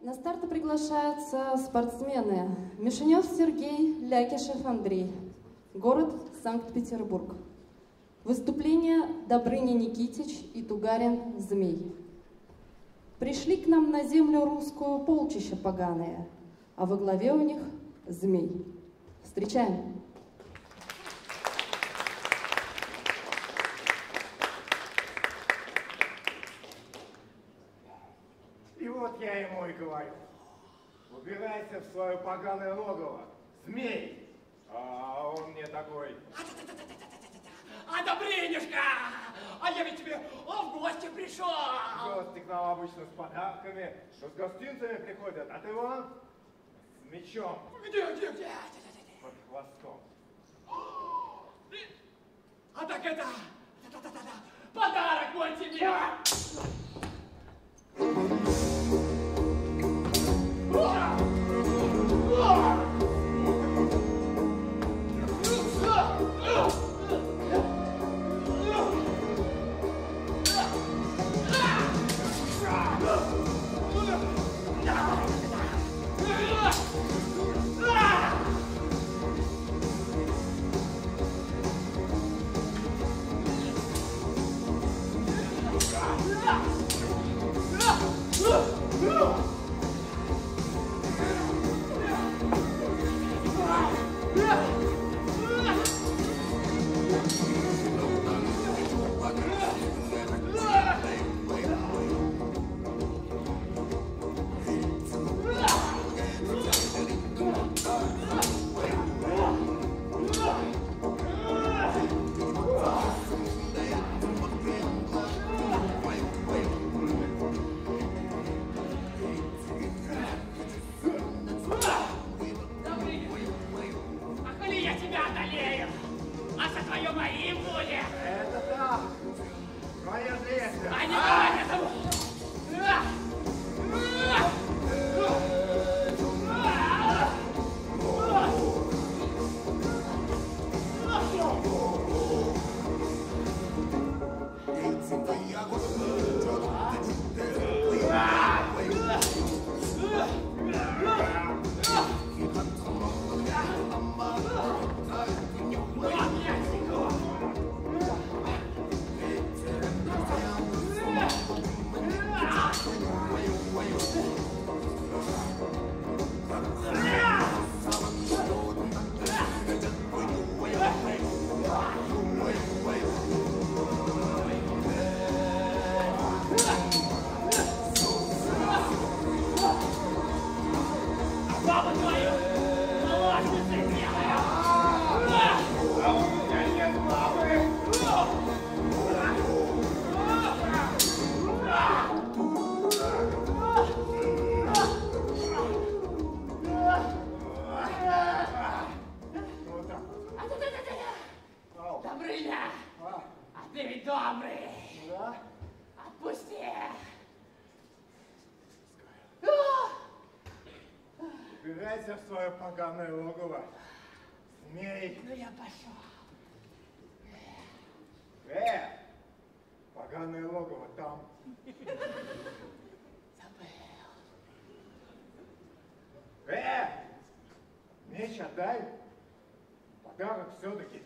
На старты приглашаются спортсмены Мишенев Сергей, Лякишев Андрей. Город Санкт-Петербург. Выступление Добрыня Никитич и Тугарин Змей. Пришли к нам на землю русскую полчища поганые, а во главе у них змей. Встречаем! И вот я ему и говорю, убирайся в свое поганое логово, змей. А он мне такой, А, Добрынюшка! А я ведь тебе в гости пришел! гости к нам обычно с подарками, но с гостинцами приходят, а ты вон с мечом Где, где, где? под хвостом. А так это... Подарок мой тебе! I know. Добрыня! А, А ты ведь добрый! да? Отпусти! Убирайся в свое поганое логово. Змей. Ну я пошел. Э, поганое логово там. Забыл. Э, меч отдай. Подарок все-таки